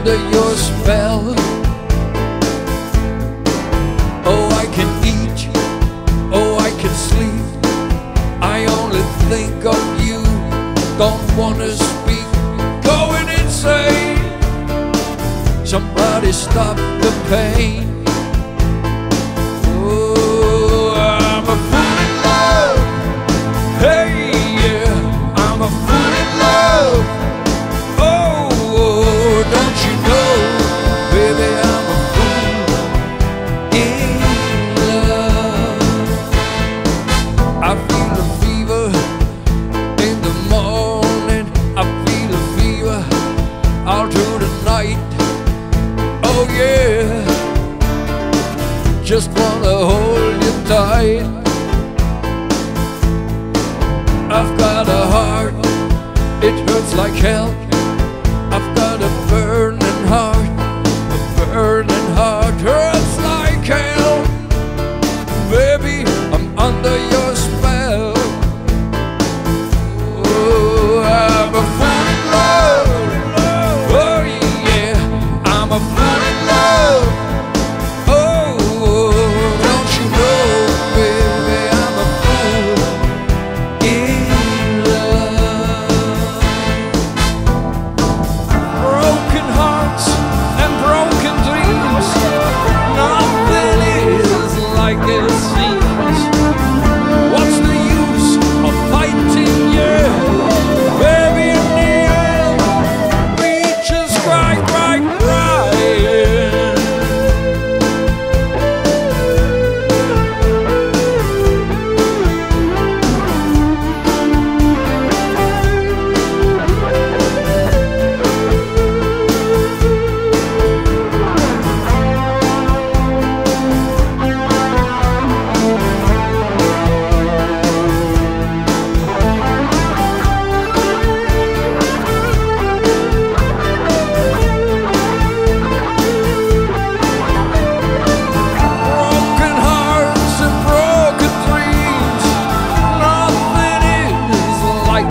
under your spell. Oh, I can eat you. Oh, I can sleep. I only think of you. Don't wanna speak. Going insane. Somebody stop the pain. just wanna hold you tight. I've got a heart, it hurts like hell.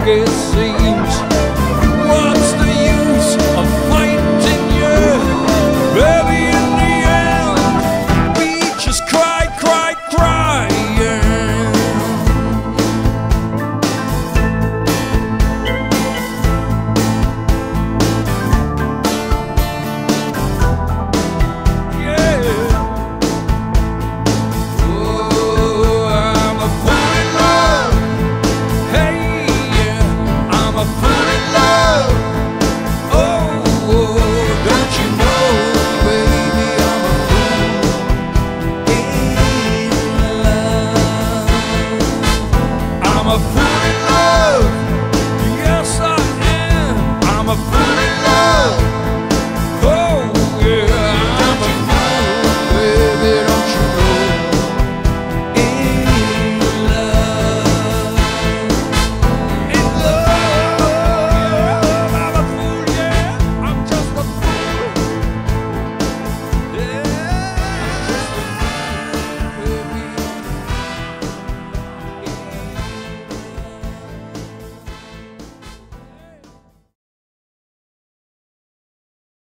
biggest scene a fool in love. Yes, I am. I'm a fool in love.